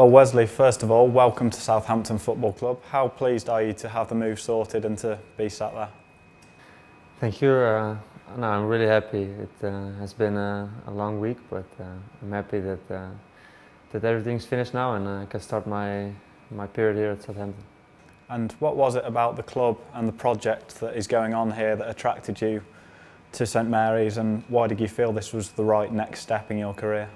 Well, Wesley, first of all, welcome to Southampton Football Club. How pleased are you to have the move sorted and to be sat there? Thank you. Uh, no, I'm really happy. It uh, has been a, a, long week, but uh, I'm happy that uh, that everything's finished now and I can start my my period here at Southampton. And what was it about the club and the project that is going on here that attracted you to St Mary's, and why did you feel this was the right next step in your career?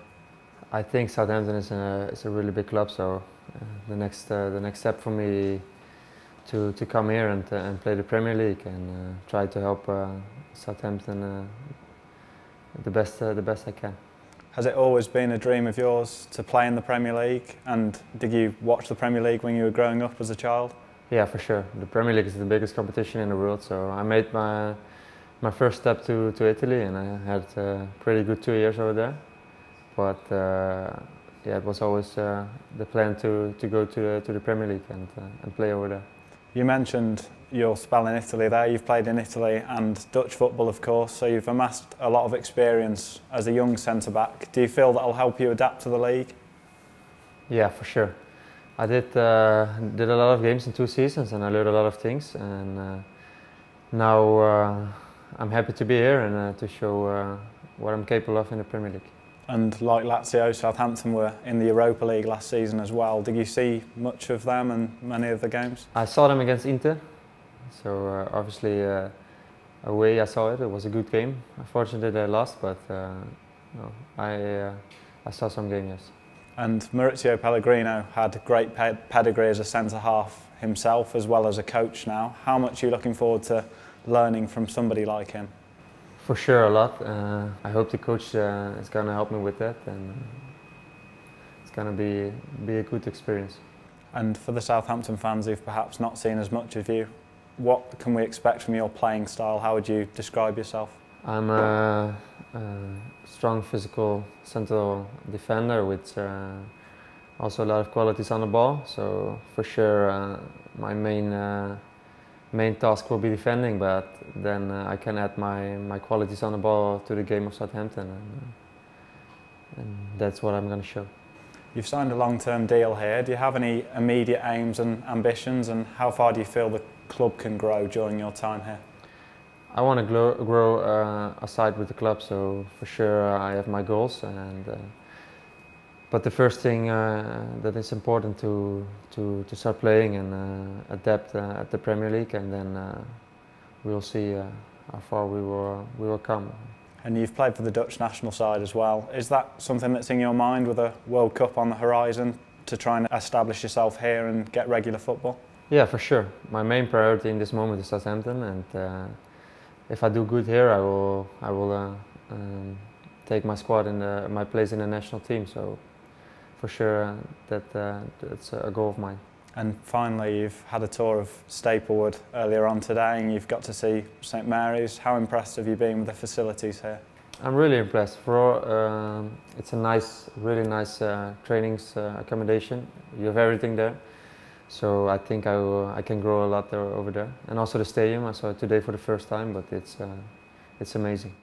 I think Southampton is a, is a really big club, so uh, the next uh, the next step for me to, to come here and, uh, and play the Premier League and uh, try to help uh, Southampton uh, the best the best I can. Has it always been a dream of yours to play in the Premier League? And did you watch the Premier League when you were growing up as a child? Yeah, for sure. The Premier League is the biggest competition in the world, so I made my my first step to, to Italy and I had a pretty good two years over there. But uh, yeah, it was always uh, the plan to, to go to the, to the Premier League and, uh, and play over there. You mentioned your spell in Italy there. You've played in Italy and Dutch football, of course, so you've amassed a lot of experience as a young centre back. Do you feel that'll help you adapt to the league? Yeah, for sure. I did uh, did a lot of games in two seasons and I learned a lot of things. And uh, now uh, I'm happy to be here and uh, to show uh, what I'm capable of in the Premier League. And like Lazio, Southampton were in the Europa League last season as well. Did you see much of them and many of the games? I saw them against Inter. So uh, obviously uh, away I saw it. It was a good game. Unfortunately they lost, but uh, no, I, uh, I saw some games, yes. And Mauricio Pellegrino had great pedigree as a centre half himself as well as a coach now. How much are you looking forward to learning from somebody like him? For sure, a lot. Uh, I hope the coach uh, is going to help me with that, and it's going to be be a good experience. And for the Southampton fans who've perhaps not seen as much of you, what can we expect from your playing style? How would you describe yourself? I'm a, a strong physical central defender with uh, also a lot of qualities on the ball. So for sure, uh, my main uh, main task will be defending, but then uh, I can add my, my qualities on the ball to the game of Southampton, and, uh, and that's what I'm going to show. You've signed a long-term deal here. Do you have any immediate aims and ambitions, and how far do you feel the club can grow during your time here? I want to grow, grow uh, aside with the club, so for sure I have my goals and. Uh, but the first thing uh, that is important to, to, to start playing and uh, adapt uh, at the Premier League and then uh, we'll see uh, how far we will, we will come. And you've played for the Dutch national side as well. Is that something that's in your mind with a World Cup on the horizon to try and establish yourself here and get regular football? Yeah, for sure. My main priority in this moment is Southampton and uh, if I do good here I will, I will um, take my squad in the, my place in the national team. So for sure uh, that uh, that's a goal of mine. And finally, you've had a tour of Staplewood earlier on today and you've got to see St Mary's. How impressed have you been with the facilities here? I'm really impressed. For uh, It's a nice, really nice uh, trainings uh, accommodation. You have everything there. So I think I, will, I can grow a lot there, over there. And also the stadium, I saw it today for the first time, but it's, uh, it's amazing.